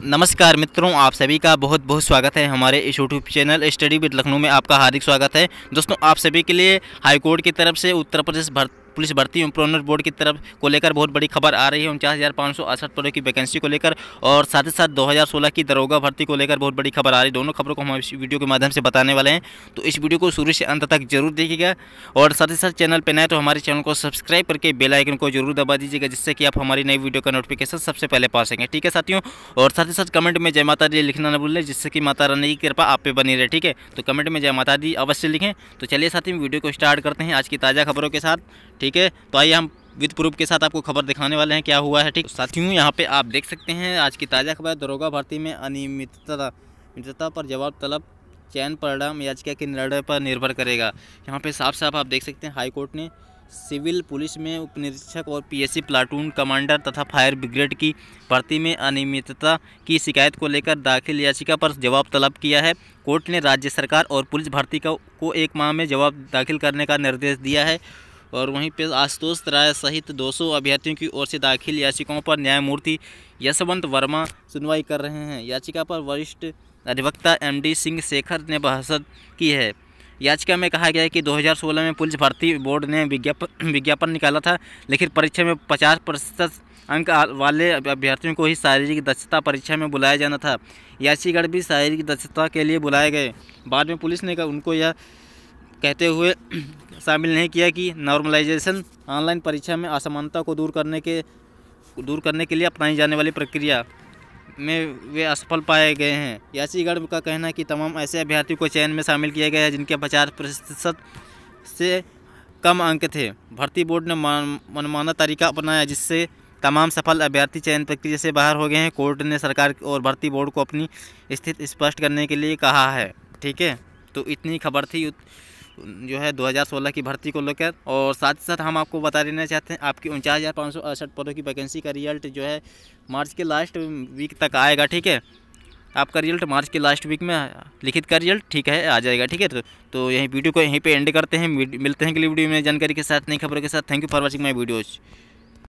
नमस्कार मित्रों, आप सभी का बहुत बहुत स्वागत है हमारे इस YouTube channel study with Lucknow में आपका हार्दिक स्वागत है। दोस्तों, आप सभी के लिए हाईकोर्ट की तरफ़ से उत्तर प्रदेश भर्ती पुलिस भर्ती एवं प्रोन्नत बोर्ड की तरफ़ को लेकर बहुत बड़ी खबर आ रही है। उनचास पदों की वैकेंसी को लेकर और साथ ही साथ 2016 की दरोगा भर्ती को लेकर बहुत बड़ी खबर आ रही है। दोनों खबरों को हम इस वीडियो के माध्यम से बताने वाले हैं। तो इस वीडियो को शुरू से अंत तक ज़रूर देखिएगा और साथ ही साथ चैनल पर नए तो हमारे चैनल को सब्सक्राइब करके बेलाइकन को ज़रूर दबा दीजिएगा, जिससे कि आप हमारी नई वीडियो का नोटिफिकेशन सबसे पहले पा सकें। ठीक है साथियों? और साथ ही साथ कमेंट में जय माता दी लिखना न भूलें, जिससे कि माता रानी की कृपा आप पे बनी रहे। ठीक है? तो कमेंट में जय माता दी अवश्य लिखें। तो चलिए साथी वीडियो को स्टार्ट करते हैं आज की ताज़ा खबरों के साथ। ठीक है? तो आइए हम विद प्रूफ के साथ आपको खबर दिखाने वाले हैं क्या हुआ है, ठीक? साथियों, यहाँ पे आप देख सकते हैं, आज की ताज़ा खबर, दरोगा भर्ती में अनियमितता, मित्रता पर जवाब तलब चयन परिणाम याचिका के निर्णय पर निर्भर करेगा। यहाँ पे साफ़ साफ़ आप देख सकते हैं हाईकोर्ट ने सिविल पुलिस में उप निरीक्षक और पीएससी प्लाटून कमांडर तथा फायर ब्रिगेड की भर्ती में अनियमितता की शिकायत को लेकर दाखिल याचिका पर जवाब तलब किया है। कोर्ट ने राज्य सरकार और पुलिस भर्ती को एक माह में जवाब दाखिल करने का निर्देश दिया है। और वहीं पर आशुतोष राय सहित 200 अभ्यर्थियों की ओर से दाखिल याचिकाओं पर न्यायमूर्ति यशवंत वर्मा सुनवाई कर रहे हैं। याचिका पर वरिष्ठ अधिवक्ता एमडी सिंह शेखर ने बहसत की है। याचिका में कहा गया है कि 2016 में पुलिस भर्ती बोर्ड ने विज्ञापन विज्ञापन निकाला था, लेकिन परीक्षा में 50 प्रतिशत अंक वाले अभ्यर्थियों को ही शारीरिक दक्षता परीक्षा में बुलाया जाना था। याचिका भी शारीरिक दक्षता के लिए बुलाए गए। बाद में पुलिस ने उनको यह कहते हुए शामिल नहीं किया कि नॉर्मलाइजेशन ऑनलाइन परीक्षा में असमानता को दूर करने के, दूर करने के लिए अपनाई जाने वाली प्रक्रिया में वे असफल पाए गए हैं। यासीगढ़ का कहना है कि तमाम ऐसे अभ्यर्थियों को चयन में शामिल किया गया है जिनके पचास प्रतिशत से कम अंक थे। भर्ती बोर्ड ने मनमाना तरीका अपनाया जिससे तमाम सफल अभ्यर्थी चयन प्रक्रिया से बाहर हो गए हैं। कोर्ट ने सरकार और भर्ती बोर्ड को अपनी स्थिति स्पष्ट करने के लिए कहा है। ठीक है? तो इतनी खबर थी। जो है 2016 की भर्ती को लेकर और साथ ही साथ हम आपको बता देना चाहते हैं, आपकी उनचास हज़ार पाँच सौ अड़सठ पदों की वैकेंसी का रिज़ल्ट जो है मार्च के लास्ट वीक तक आएगा, ठीक है? आपका रिज़ल्ट मार्च के लास्ट वीक में लिखित का रिज़ल्ट ठीक है, आ जाएगा, ठीक है? तो तो यही वीडियो को यहीं पे एंड करते हैं। मिलते हैं अगली वीडियो में। जानकारी के साथ, नई खबरों के साथ। Thank you for watching my videos